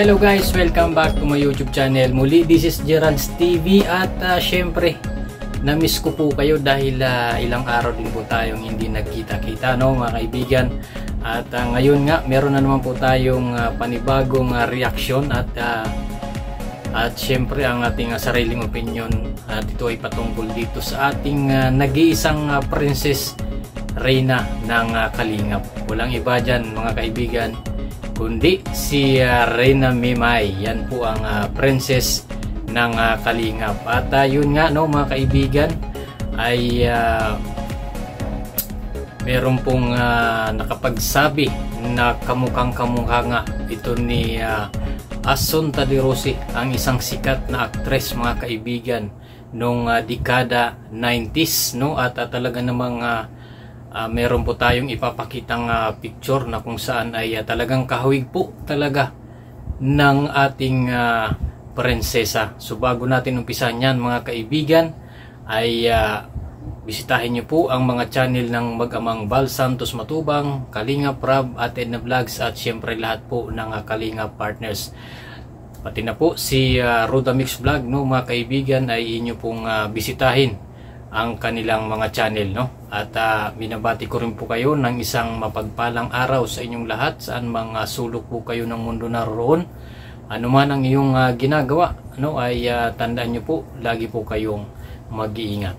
Hello guys, welcome back to my YouTube channel. Muli, this is Gerald's TV at uh, syempre, na-miss ko po kayo dahil uh, ilang araw din po tayong hindi nagkita-kita no mga kaibigan. At uh, ngayon nga, meron na naman po tayong uh, panibagong uh, reaction at uh, at syempre ang ating uh, sariling opinion at ito ay patungkol dito sa ating uh, nag-iisang uh, princess Reyna ng uh, Kalingap. Walang iba dyan mga kaibigan kundi si uh, Reyna Mimay. Yan po ang uh, princess ng uh, Kalingap. At uh, yun nga no mga kaibigan ay uh, meron pong uh, nakapagsabi na kamukhang kamukha nga ito ni uh, Asunta de Rossi ang isang sikat na aktres mga kaibigan nung uh, dekada 90s no at uh, talaga namang uh, uh, meron po tayong ipapakitang uh, picture na kung saan ay uh, talagang kahawig po talaga ng ating uh, prinsesa. So bago natin umpisan yan mga kaibigan ay uh, bisitahin nyo po ang mga channel ng mag-amang Val Santos Matubang, Kalinga Prab at Edna Vlogs at syempre lahat po ng uh, Kalinga Partners. Pati na po si uh, Roda Mix Vlog no mga kaibigan ay inyo pong uh, bisitahin ang kanilang mga channel no? At uh, binabati ko rin po kayo ng isang mapagpalang araw sa inyong lahat saan mga sulok po kayo ng mundo naroon. Ano man ang iyong uh, ginagawa no ay uh, tandaan nyo po lagi po kayong mag-iingat.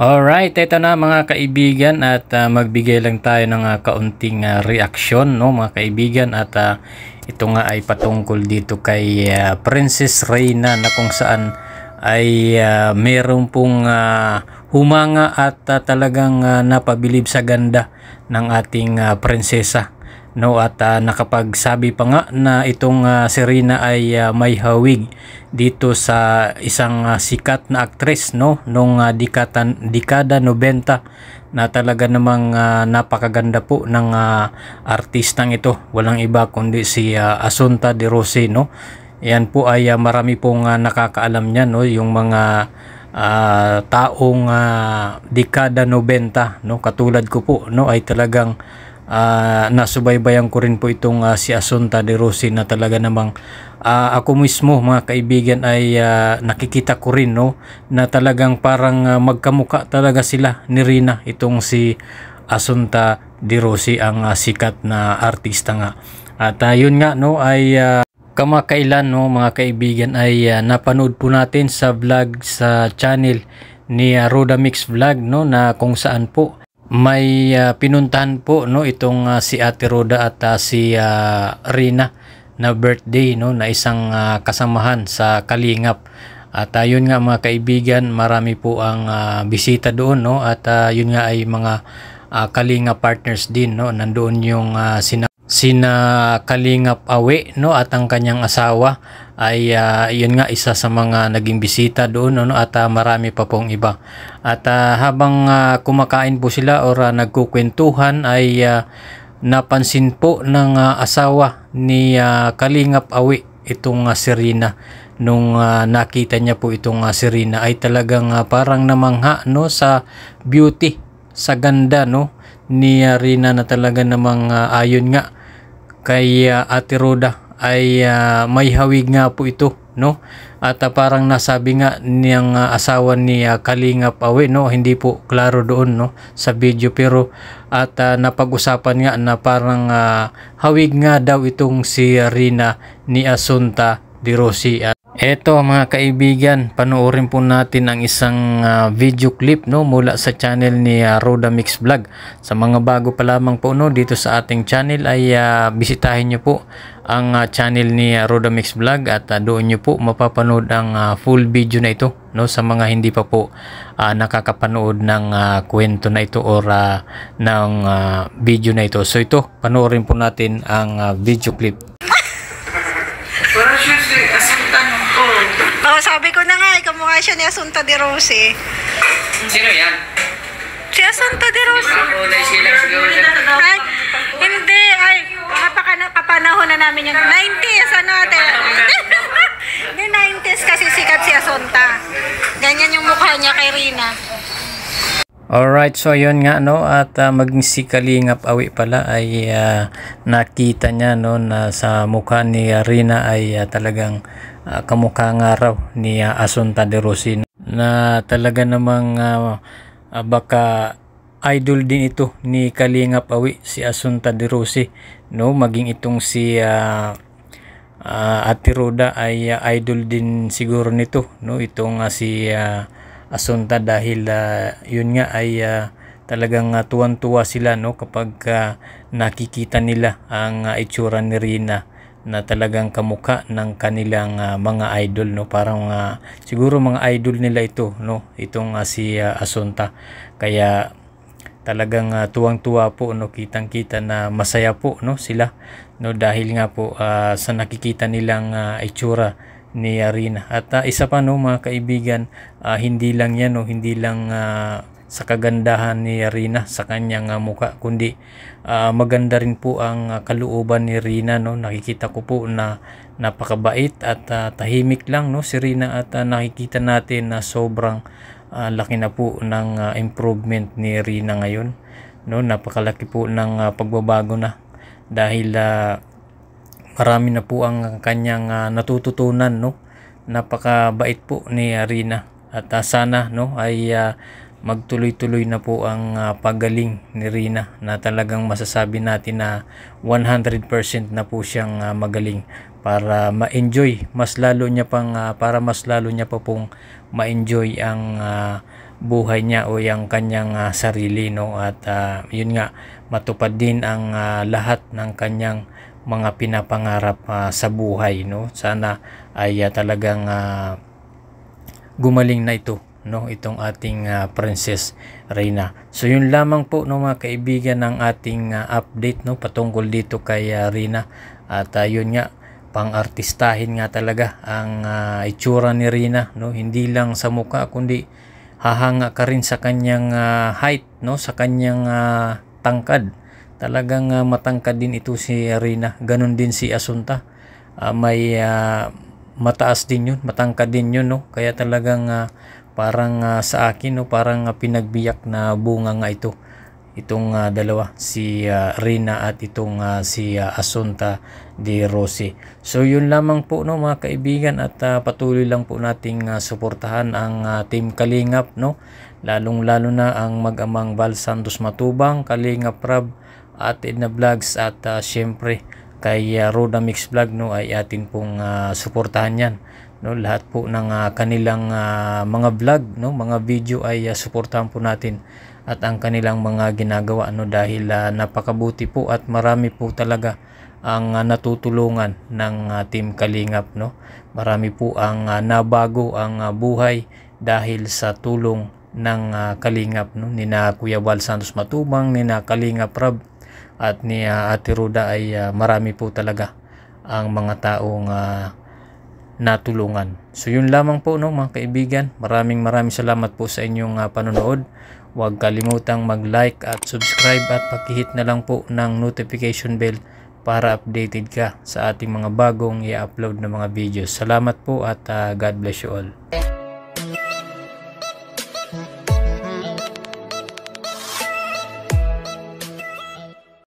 Alright, ito na mga kaibigan at uh, magbigay lang tayo ng uh, kaunting uh, reaksyon no mga kaibigan. At uh, ito nga ay patungkol dito kay uh, Princess Reyna na kung saan ay uh, meron pong uh, humanga at uh, talagang uh, napabilib sa ganda ng ating uh, prinsesa no? At uh, nakapagsabi pa nga na itong uh, Serena ay uh, may hawig dito sa isang uh, sikat na aktres no? Nung uh, dekada dekada 90 na talaga namang uh, napakaganda po ng uh, artistang ito. Walang iba kundi si uh, Asunta de Rossi no yan po ay uh, marami pong uh, nakakaalam niyan no yung mga uh, taong uh, dekada 90 no katulad ko po no ay talagang uh, nasubaybayan ko rin po itong uh, si Asunta de Rossi na talaga namang uh, ako mismo mga kaibigan ay uh, nakikita ko rin no na talagang parang uh, magkamuka talaga sila ni Rina itong si Asunta de Rossi ang uh, sikat na artista nga. At uh, yun nga no ay uh, kamakailan no mga kaibigan ay uh, napanood po natin sa vlog sa channel ni uh, Roda Mix Vlog no na kung saan po may uh, pinuntahan po no itong uh, si Ate Roda at uh, si uh, Rina na birthday no na isang uh, kasamahan sa Kalingap. At uh, yun nga mga kaibigan marami po ang uh, bisita doon no at uh, yun nga ay mga uh, Kalinga partners din no nandoon yung uh, sina sina Kalingap Awe no at ang kanyang asawa ay uh, yun nga isa sa mga naging bisita doon no at uh, marami pa pong iba. At uh, habang uh, kumakain po sila or uh, nagkukwentuhan ay uh, napansin po ng uh, asawa ni uh, Kalingap Awe itong uh, Serena nung uh, nakita niya po itong uh, Serena ay talagang uh, parang namangha no sa beauty sa ganda no ni uh, Rina na talaga namang uh, ayon nga kay uh, Ate Roda ay uh, may hawig nga po ito no? At uh, parang nasabi nga niyang uh, asawa ni uh, Kalinga Pawe no? Hindi po klaro doon no? Sa video. Pero at uh, napag-usapan nga na parang uh, hawig nga daw itong si Rina ni Asunta Di Rossi eto mga kaibigan, panoorin po natin ang isang uh, video clip no mula sa channel ni uh, Roda Mix Vlog. Sa mga bago pa lamang po no dito sa ating channel ay uh, bisitahin niyo po ang uh, channel ni uh, Roda Mix Vlog at uh, doon niyo po mapapanood ang uh, full video na ito no sa mga hindi pa po uh, nakakapanood ng uh, kwento na ito or uh, ng uh, video na ito. So ito, panoorin po natin ang uh, video clip. Sabi ko na nga, eh, kamukha siya ni Asunta de Rose. Sino yan? Si Asunta de Rose. Kulay silang siguro na. Ay, hindi. Ay, kapanahon na namin yung 90s. Ano ate? Hindi 90s kasi sikat si Asunta. Ganyan yung mukha niya kay Rina. Alright, so yun nga no at ah, maging si Kalingap Awi pala ay ah, nakita niya no na sa mukha ni ah, Rina ay ah, talagang ah, kamukha nga raw ni ah, Asunta de Rossi na talaga namang ah, ah, baka idol din ito ni Kalingap Awi si Asunta de Rossi no? Maging itong si ah, Ah, Ate Roda ay ah, idol din siguro nito no? Itong ah, si ah, Asunta dahil ah, yun nga ay ah, talagang ah, tuwan-tuwa sila no? Kapag ah, nakikita nila ang ah, itsura ni Rina na talagang kamukha ng kanilang ah, mga idol no? Parang ah, siguro mga idol nila ito no? Itong ah, si ah, Asunta kaya talagang ah, tuwang-tuwa po no? Kitang-kita na masaya po no? Sila no? Dahil nga po ah, sa nakikita nilang ah, itsura ni Arina. At ah, isa pa no? Mga kaibigan ah, hindi lang yan no? Hindi lang ah, sa kagandahan ni Rina sa kanyang ah, muka kundi ah, maganda rin po ang ah, kalooban ni Rina no? Nakikita ko po na napakabait at ah, tahimik lang no si Rina at ah, nakikita natin na sobrang ah, laki na po ng ah, improvement ni Rina ngayon no? Napakalaki po ng ah, pagbabago na dahil ah, marami na po ang kanyang ah, natututunan no? Napakabait po ni Rina at ah, sana no ay ah, magtuloy-tuloy na po ang ah, paggaling ni Rina na talagang masasabi natin na 100% na po siyang ah, magaling para ma-enjoy. Mas lalo niya pang ah, para mas lalo niya pa pong ma-enjoy ang ah, buhay niya o yung kanyang ah, sarili no? At ah, yun nga matupad din ang ah, lahat ng kanyang mga pinapangarap ah, sa buhay no? Sana ay ah, talagang ah, gumaling na ito no itong ating ah, Princess Reina. So yun lamang po no mga kaibigan ng ating ah, update no patungkol dito kay ah, Rina at ah, yun nga pang-artistahin nga talaga ang ah, itsura ni Rina no hindi lang sa mukha kundi hahanga ka rin sa kanyang ah, height no sa kanyang ah, tangkad. Talagang ah, matangkad din ito si Rina. Ganon din si Asunta. Ah, may ah, mataas din yun, matangkad din yun no. Kaya talagang ah, parang ah, sa akin no, parang ah, pinagbiyak na bunga nga ito. Itong ah, dalawa, si ah, Rina at itong ah, si ah, Asunta de Rossi. So yun lamang po no mga kaibigan at ah, patuloy lang po nating ah, suportahan ang ah, Team Kalingap no. Lalong lalo na ang mag-amang Val Santos Matubang, Kalingap Rab at Edna Vlogs at ah, syempre kay uh, Roda Mix Vlog no ay atin pong ah, suportahan yan no lahat po ng ah, kanilang ah, mga vlog no mga video ay ah, suportahan po natin at ang kanilang mga ginagawa no dahil ah, napakabuti po at marami po talaga ang ah, natutulungan ng ah, Team Kalingap no. Marami po ang ah, nabago ang ah, buhay dahil sa tulong ng ah, Kalingap no ni Kuya Val Santos Matubang ni na Kalingap Rab at ni ah, Ate Ruda ay ah, marami po talaga ang mga taong ah, natulungan. So yun lamang po no mga kaibigan. Maraming maraming salamat po sa inyong ah, panonood. Huwag kalimutang mag-like at subscribe at pakihit na lang po ng notification bell para updated ka sa ating mga bagong i-upload na mga videos. Salamat po at ah, God bless you all.